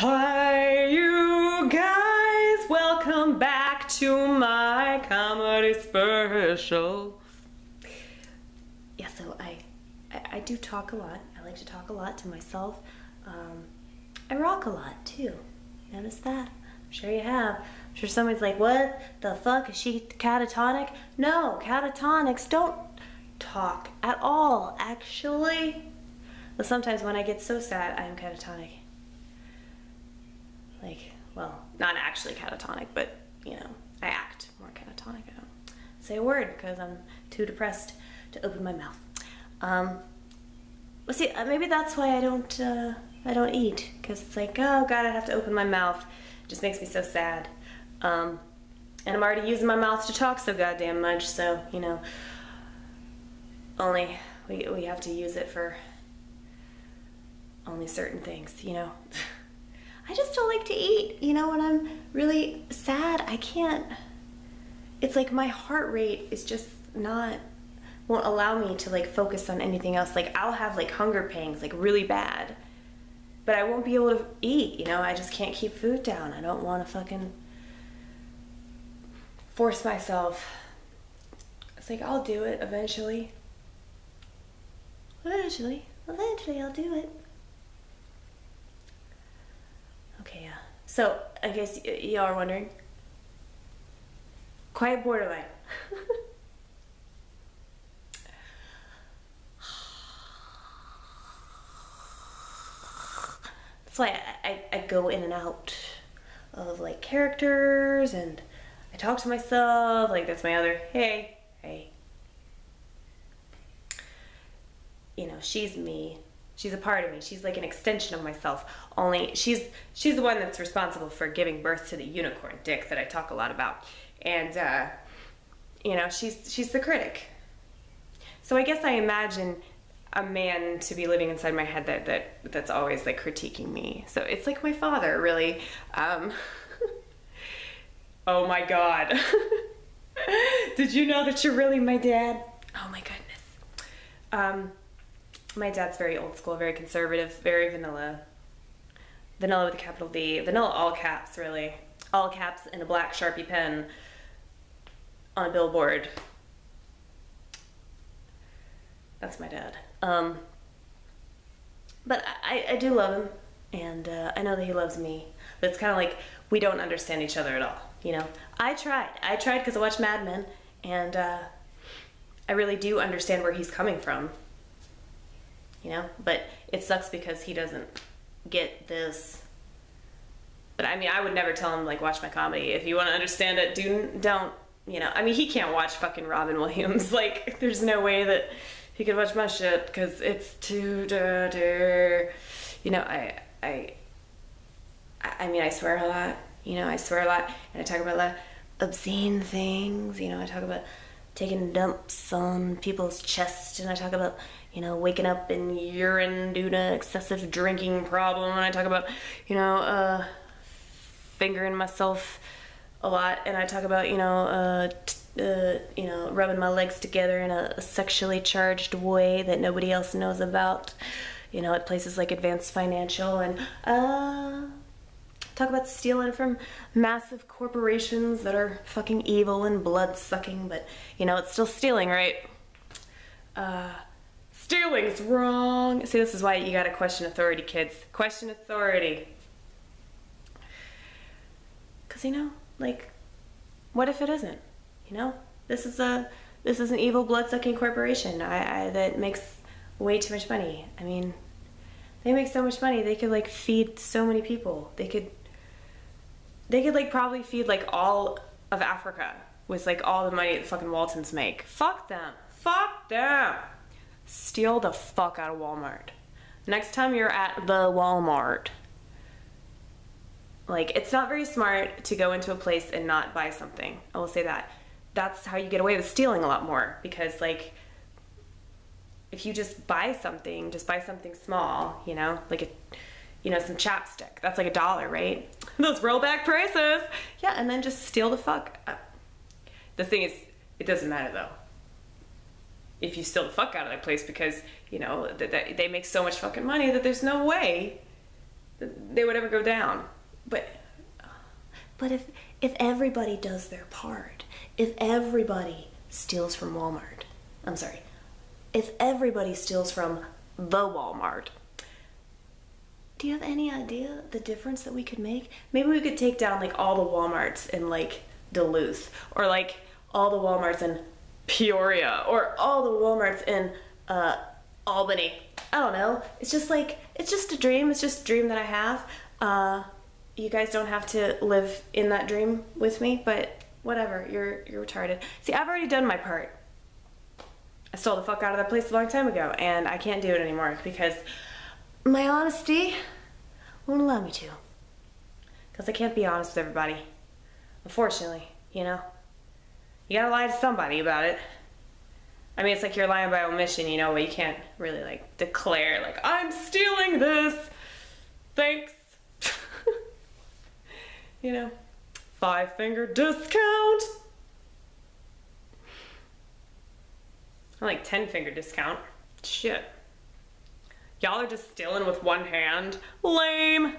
Hi, you guys! Welcome back to my comedy special. Yeah, so I, I, I do talk a lot. I like to talk a lot to myself. Um, I rock a lot too. Notice that? I'm sure you have. I'm sure somebody's like, what the fuck? Is she catatonic? No, catatonics don't talk at all, actually. But sometimes when I get so sad, I am catatonic. Like, well, not actually catatonic, but you know, I act more catatonic. I don't say a word because I'm too depressed to open my mouth. Um, well, see, uh, maybe that's why I don't, uh, I don't eat because it's like, oh god, I have to open my mouth. It just makes me so sad. Um, and I'm already using my mouth to talk so goddamn much, so you know, only we we have to use it for only certain things, you know. I just don't like to eat. You know, when I'm really sad, I can't. It's like my heart rate is just not won't allow me to like focus on anything else. Like I'll have like hunger pangs like really bad. But I won't be able to eat, you know? I just can't keep food down. I don't want to fucking force myself. It's like I'll do it eventually. Eventually. Eventually I'll do it. Okay, yeah. So, I guess y'all are wondering. Quiet borderline. That's why I, I, I go in and out of like characters and I talk to myself. Like, that's my other, hey, hey. You know, she's me she's a part of me. She's like an extension of myself. Only she's she's the one that's responsible for giving birth to the unicorn dick that i talk a lot about. And uh, you know she's she's the critic. So i guess i imagine a man to be living inside my head that that that's always like critiquing me. So it's like my father really. Um, oh my god. Did you know that you're really my dad? Oh my goodness. Um, my dad's very old school, very conservative, very vanilla. Vanilla with a capital V. Vanilla all caps, really. All caps in a black Sharpie pen on a billboard. That's my dad. Um, but I, I do love him, and uh, I know that he loves me. But it's kind of like we don't understand each other at all, you know? I tried. I tried because I watched Mad Men, and uh, I really do understand where he's coming from you know? But it sucks because he doesn't get this. But i mean i would never tell him like watch my comedy. If you want to understand it do don't you know? I mean he can't watch fucking robin williams. Like there's no way that he could watch my shit because it's too dirty. You know i i i mean i swear a lot. You know i swear a lot. And i talk about a lot obscene things. You know i talk about taking dumps on people's chests and i talk about you know, waking up in urine due to excessive drinking problem. And I talk about, you know, uh, fingering myself a lot. And I talk about, you know, uh, uh, you know, rubbing my legs together in a, a sexually charged way that nobody else knows about. You know, at places like Advanced Financial and uh, talk about stealing from massive corporations that are fucking evil and blood sucking, but you know, it's still stealing, right? Uh, Stealing's wrong. See, this is why you gotta question authority, kids. Question authority. Cause you know, like, what if it isn't? You know, this is a this is an evil blood-sucking corporation I, I, that makes way too much money. I mean, they make so much money they could like feed so many people. They could they could like probably feed like all of Africa with like all the money that fucking Waltons make. Fuck them. Fuck them steal the fuck out of Walmart. Next time you're at the Walmart, like it's not very smart to go into a place and not buy something. I will say that. That's how you get away with stealing a lot more because like if you just buy something, just buy something small, you know, like a you know, some chapstick. That's like a dollar, right? Those rollback prices. Yeah, and then just steal the fuck. The thing is, it doesn't matter though if you steal the fuck out of that place because you know that, that they make so much fucking money that there's no way they would ever go down. But but if if everybody does their part, if everybody steals from Walmart, I'm sorry, if everybody steals from the Walmart, do you have any idea the difference that we could make? Maybe we could take down like all the Walmarts in like Duluth or like all the Walmarts in Peoria or all the Walmarts in uh, Albany. I don't know. It's just like it's just a dream. It's just a dream that I have. Uh, you guys don't have to live in that dream with me, but whatever. You're you're retarded. See, I've already done my part. I stole the fuck out of that place a long time ago, and I can't do it anymore because my honesty won't allow me to. Because I can't be honest with everybody. Unfortunately, you know. You gotta lie to somebody about it. I mean, it's like you're lying by omission, you know, but you can't really like declare, like, I'm stealing this. Thanks. you know, five finger discount. I like 10 finger discount. Shit. Y'all are just stealing with one hand. Lame.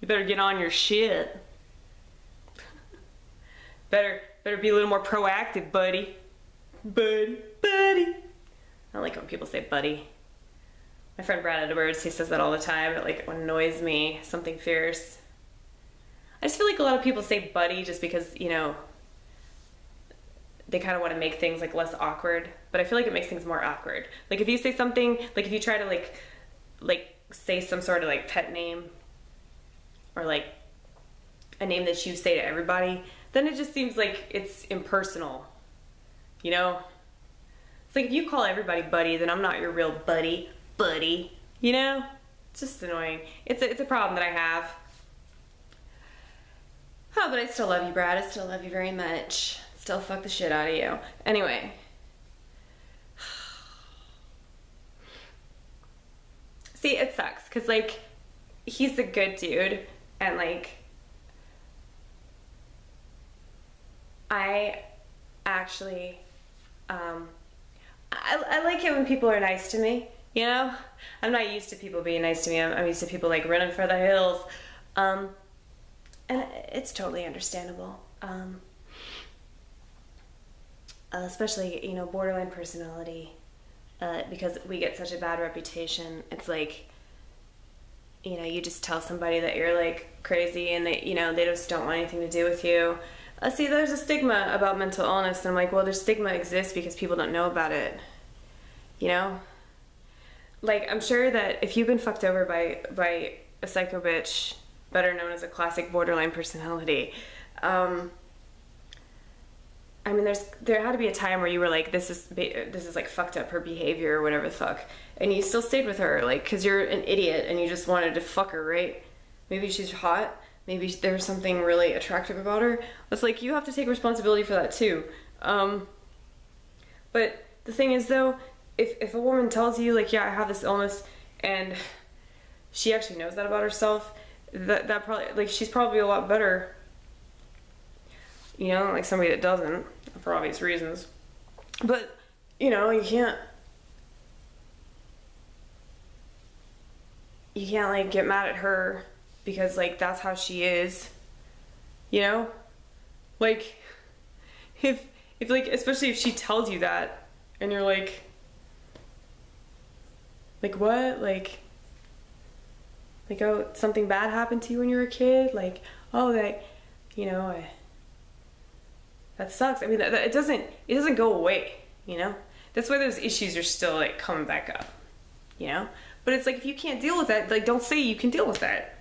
You better get on your shit. better better be a little more proactive, buddy. Buddy, buddy. I like when people say buddy. My friend Brad Edwards, he says that all the time. It like annoys me. Something fierce. I just feel like a lot of people say buddy just because, you know, they kind of want to make things like less awkward, but I feel like it makes things more awkward. Like if you say something, like if you try to like like say some sort of like pet name or like a name that you say to everybody, then it just seems like it's impersonal. You know? It's like if you call everybody buddy, then I'm not your real buddy, buddy. You know? It's just annoying. It's a, it's a problem that I have. Oh, but I still love you, Brad. I still love you very much still fuck the shit out of you. Anyway. See, it sucks because, like, he's a good dude, and, like, I actually, um, I, I like it when people are nice to me, you know? I'm not used to people being nice to me. I'm, I'm used to people, like, running for the hills. Um, and it's totally understandable. Um, especially you know borderline personality uh, because we get such a bad reputation it's like you know you just tell somebody that you're like crazy and they you know they just don't want anything to do with you uh, see there's a stigma about mental illness and i'm like well there's stigma exists because people don't know about it you know like i'm sure that if you've been fucked over by by a psycho bitch better known as a classic borderline personality um, I mean, there's there had to be a time where you were like, this is this is like fucked up her behavior or whatever the fuck, and you still stayed with her, like, cause you're an idiot and you just wanted to fuck her, right? Maybe she's hot, maybe there's something really attractive about her. It's like you have to take responsibility for that too. Um, but the thing is, though, if if a woman tells you like, yeah, I have this illness, and she actually knows that about herself, that that probably like she's probably a lot better you know, like somebody that doesn't, for obvious reasons. But, you know, you can't. You can't, like, get mad at her because, like, that's how she is. You know? Like, if, if, like, especially if she tells you that and you're like, like, what? Like, like, oh, something bad happened to you when you were a kid? Like, oh, that, you know, I that sucks. I mean, that, that, it doesn't it doesn't go away. You know, that's why those issues are still like coming back up. You know, but it's like if you can't deal with that, like don't say you can deal with that.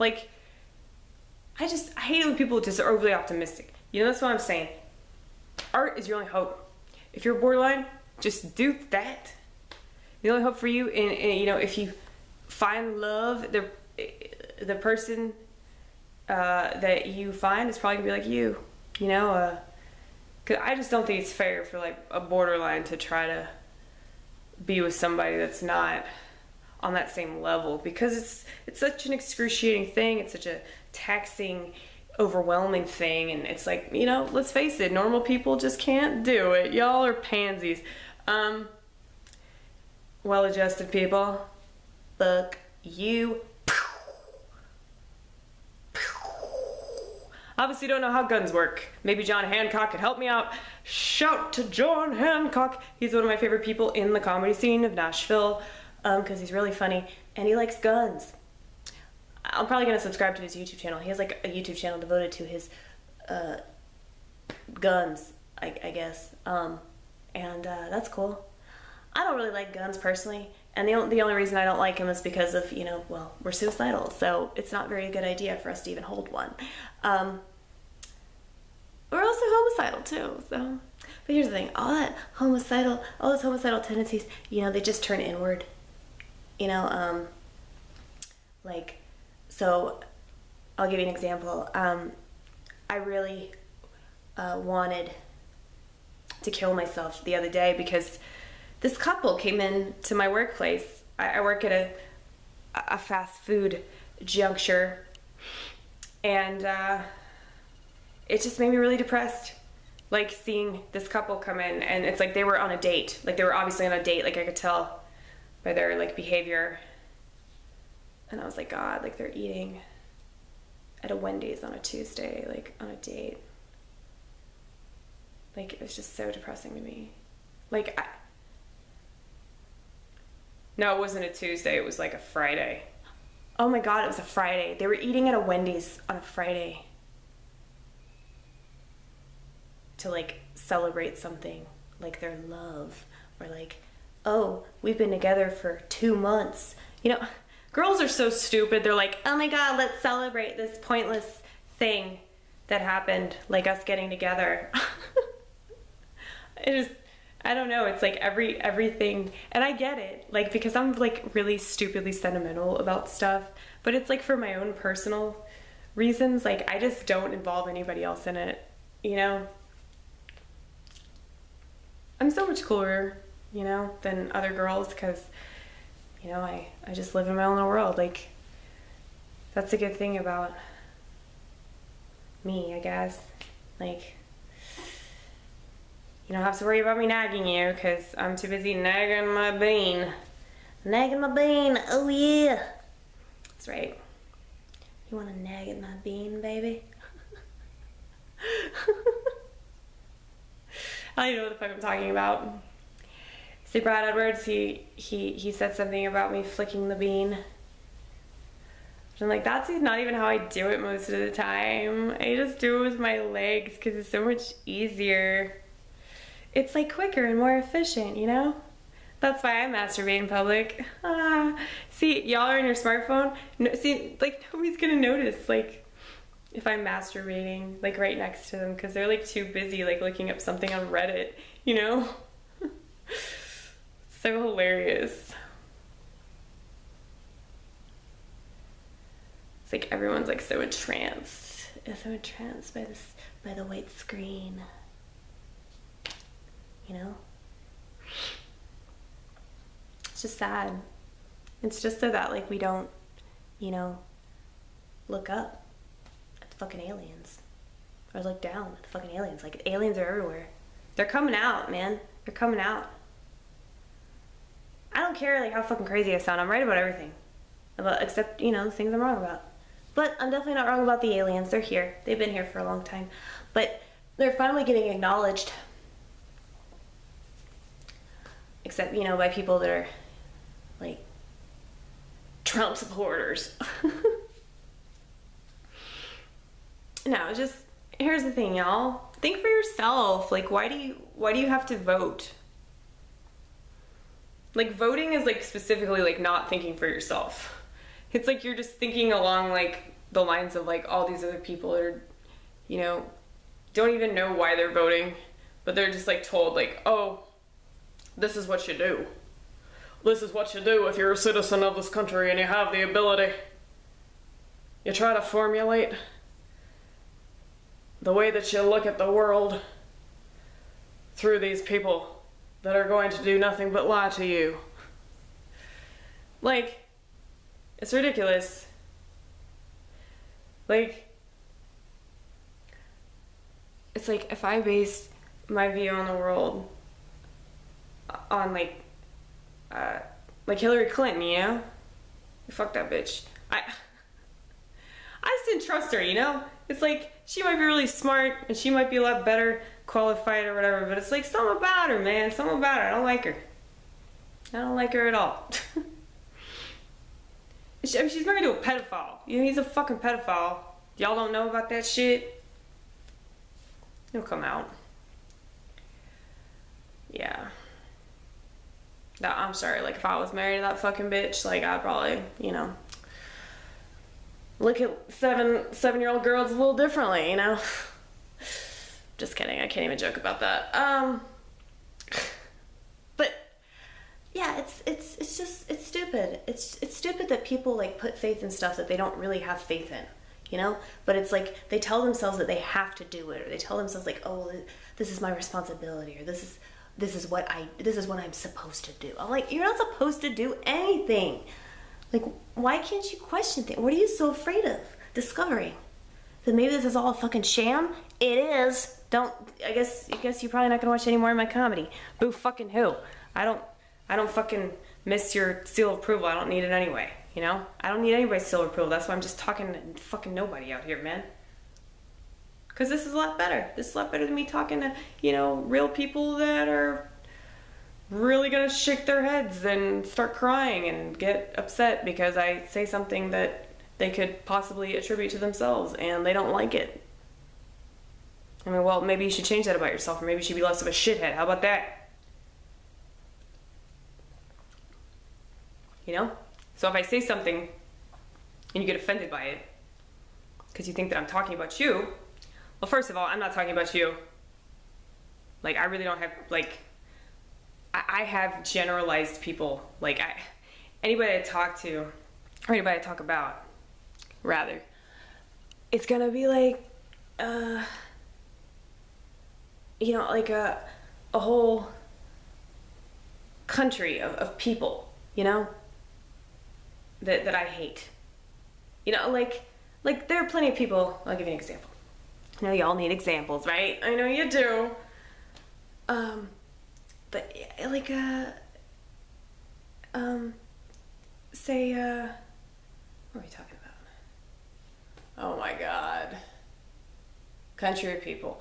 Like, I just I hate when people just are overly optimistic. You know, that's what I'm saying. Art is your only hope. If you're borderline, just do that. The only hope for you, and, and you know, if you find love, the the person uh, that you find is probably gonna be like you. You know, uh, Cause I just don't think it's fair for like a borderline to try to be with somebody that's not on that same level because it's it's such an excruciating thing. It's such a taxing, overwhelming thing, and it's like you know, let's face it, normal people just can't do it. Y'all are pansies. Um, well-adjusted people, fuck you. Obviously, don't know how guns work. Maybe John Hancock could help me out. Shout to John Hancock. He's one of my favorite people in the comedy scene of Nashville because um, he's really funny and he likes guns. I'm probably gonna subscribe to his YouTube channel. He has like a YouTube channel devoted to his uh, guns, I, I guess, um, and uh, that's cool. I don't really like guns personally, and the the only reason I don't like him is because of you know, well, we're suicidal, so it's not very good idea for us to even hold one. Um, we're also homicidal too, so. But here's the thing: all that homicidal, all those homicidal tendencies, you know, they just turn inward. You know, um, like so I'll give you an example. Um, I really uh, wanted to kill myself the other day because this couple came in to my workplace. I, I work at a, a fast food juncture, and uh, it just made me really depressed. Like seeing this couple come in, and it's like they were on a date. Like they were obviously on a date. Like I could tell by their like behavior and I was like, God, like they're eating at a Wendy's on a Tuesday, like on a date. Like it was just so depressing to me. Like I No, it wasn't a Tuesday, it was like a Friday. Oh my god, it was a Friday. They were eating at a Wendy's on a Friday. To like celebrate something, like their love or like, "Oh, we've been together for 2 months." You know, girls are so stupid. They're like, oh my god, let's celebrate this pointless thing that happened, like us getting together. it just, I don't know. It's like every everything, and I get it, like because I'm like really stupidly sentimental about stuff. But it's like for my own personal reasons. Like I just don't involve anybody else in it. You know. I'm so much cooler, you know, than other girls because you know, I, I just live in my own little world. Like, that's a good thing about me, I guess. Like, you don't have to worry about me nagging you because I'm too busy nagging my bean. Nagging my bean, oh yeah. That's right. You want to nag at my bean, baby? I don't even know what the fuck I'm talking about. See Brad Edwards, he he he said something about me flicking the bean. I'm like, that's not even how I do it most of the time. I just do it with my legs because it's so much easier. It's like quicker and more efficient, you know? That's why I masturbate in public. Ah, see, y'all are on your smartphone. No, see, like nobody's gonna notice, like, if I'm masturbating, like right next to them, because they're like too busy, like looking up something on Reddit, you know? So hilarious. It's like everyone's like so entranced, so entranced by this, by the white screen. You know? It's just sad. It's just so that like we don't, you know, look up at the fucking aliens. Or look down at the fucking aliens. Like aliens are everywhere. They're coming out, man. They're coming out. I don't care like how fucking crazy I sound. I'm right about everything, about except you know things I'm wrong about. But I'm definitely not wrong about the aliens. They're here. They've been here for a long time, but they're finally getting acknowledged. Except you know by people that are like Trump supporters. no, just here's the thing, y'all. Think for yourself. Like, why do you why do you have to vote? Like voting is like specifically like not thinking for yourself. It's like you're just thinking along like the lines of like all these other people that are, you know, don't even know why they're voting, but they're just like told like, oh, this is what you do. This is what you do if you're a citizen of this country and you have the ability. You try to formulate the way that you look at the world through these people that are going to do nothing but lie to you. Like, it's ridiculous. Like, it's like if I based my view on the world on like, uh, like Hillary Clinton, you know? Fuck that bitch. I, I just didn't trust her, you know? It's like she might be really smart and she might be a lot better qualified or whatever, but it's like something about her, man. Something about her. I don't like her. I don't like her at all. she, I mean, she's married to a pedophile. You know, he's a fucking pedophile. Y'all don't know about that shit? He'll come out. Yeah. No, I'm sorry. Like, if I was married to that fucking bitch, like, I'd probably, you know, look at seven seven year old girls a little differently, you know. Just kidding. I can't even joke about that. Um, but yeah, it's it's it's just it's stupid. It's it's stupid that people like put faith in stuff that they don't really have faith in. You know, but it's like they tell themselves that they have to do it, or they tell themselves like, "Oh, this is my responsibility," or "This is this is what I this is what I'm supposed to do." I'm like, you're not supposed to do anything. Like, why can't you question things? What are you so afraid of discovering? That maybe this is all a fucking sham? It is. Don't. I guess. I guess you're probably not gonna watch any more of my comedy. Boo fucking who? I don't. I don't fucking miss your seal of approval. I don't need it anyway. You know. I don't need anybody's seal of approval. That's why I'm just talking to fucking nobody out here, man. Cause this is a lot better. This is a lot better than me talking to you know real people that are really gonna shake their heads and start crying and get upset because I say something that they could possibly attribute to themselves and they don't like it. I mean, well, maybe you should change that about yourself, or maybe you should be less of a shithead. How about that? You know? So if I say something and you get offended by it because you think that I'm talking about you, well, first of all, I'm not talking about you. Like, I really don't have, like, I have generalized people like I anybody I talk to or anybody I talk about rather. It's gonna be like uh you know like a a whole country of, of people you know that that I hate. You know like like there are plenty of people I'll give you an example. I know y'all need examples right? I know you do. Um but like uh um say uh what are we talking about oh my god country of people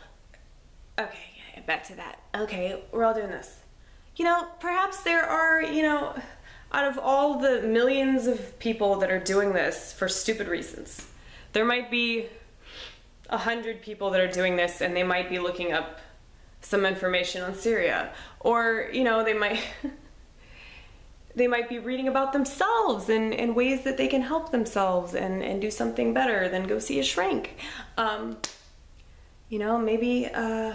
okay back to that okay we're all doing this you know perhaps there are you know out of all the millions of people that are doing this for stupid reasons there might be a hundred people that are doing this and they might be looking up some information on Syria. Or, you know, they might they might be reading about themselves and, and ways that they can help themselves and, and do something better than go see a shrink. Um, you know, maybe uh,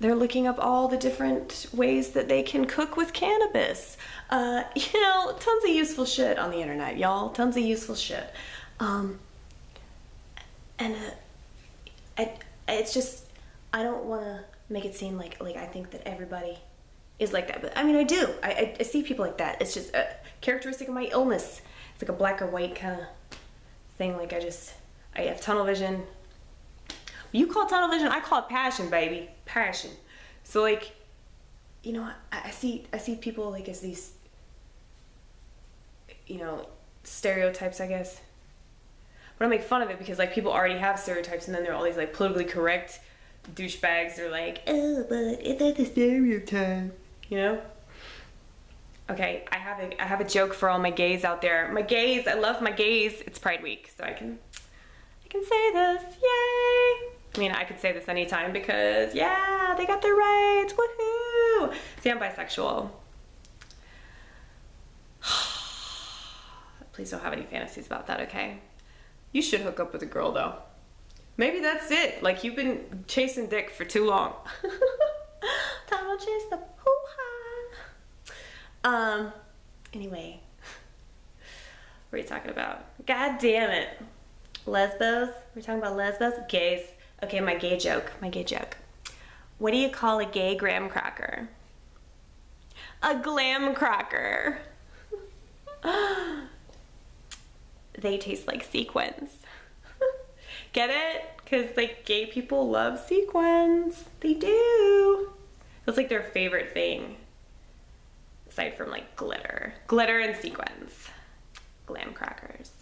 they're looking up all the different ways that they can cook with cannabis. Uh, you know, tons of useful shit on the internet, y'all. Tons of useful shit. Um, and uh, I, it's just, I don't want to make it seem like like I think that everybody is like that. But I mean, I do. I, I, I see people like that. It's just a characteristic of my illness. It's like a black or white kind of thing. Like I just I have tunnel vision. You call tunnel vision, I call it passion, baby, passion. So like, you know, I, I see I see people like as these, you know, stereotypes, I guess. But I make fun of it because like people already have stereotypes, and then there are all these like politically correct douchebags They're like, oh, but it's that the stereotype? You know? Okay, I have a I have a joke for all my gays out there. My gays, I love my gays. It's Pride Week, so I can I can say this. Yay! I mean, I could say this anytime because yeah, they got their rights. Woohoo! See, I'm bisexual. Please don't have any fantasies about that, okay? You should hook up with a girl though. Maybe that's it. Like you've been chasing dick for too long. Time to chase the hoo-ha. Um, anyway. What are you talking about? God damn it. Lesbos? We're talking about lesbos? Gays. Okay, my gay joke. My gay joke. What do you call a gay graham cracker? A glam cracker. they taste like sequins. Get it? Because like gay people love sequins. They do. That's like their favorite thing. Aside from like glitter. Glitter and sequins. Glam crackers.